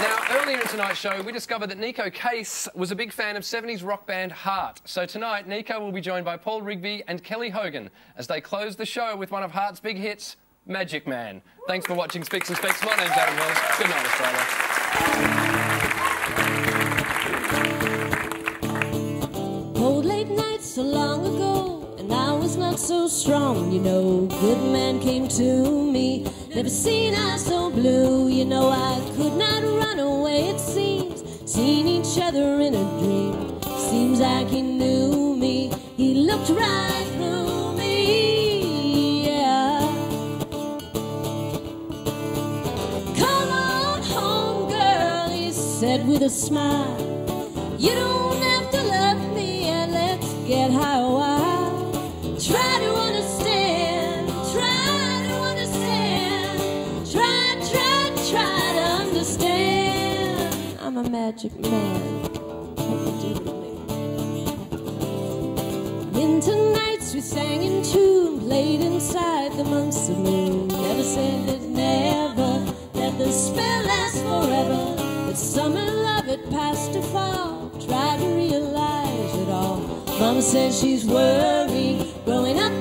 Now, earlier in tonight's show, we discovered that Neko Case was a big fan of 70s rock band Heart. So tonight, Neko will be joined by Paul Rigby and Kelly Hogan as they close the show with one of Heart's big hits, Magic Man. Thanks for watching Spicks and Specks. My name's Adam Hills. Good night, Australia. Cold late nights so long ago, and I was not so strong, you know. Good man came to me, never seen eyes so blue, you know. I could not run away, it seems. Seen each other in a dream, seems like he knew me. He looked right through me, yeah. Come on home, girl, he said with a smile. You don't have to love me, and let's get high A magic man. What you do to me? Winter nights we sang in tune, played inside the months of moon. Never said it never, let the spell last forever. But summer love it past to fall. Try to realize it all. Mama says she's worried, growing up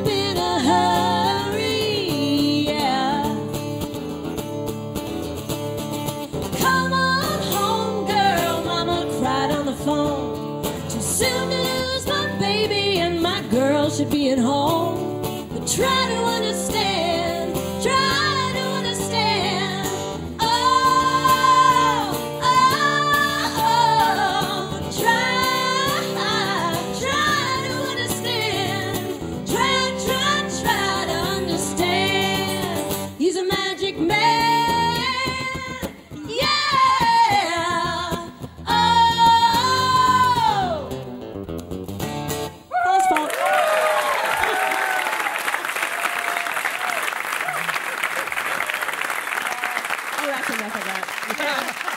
soon to lose my baby, and my girl should be at home. But try to understand, Reckon I forgot.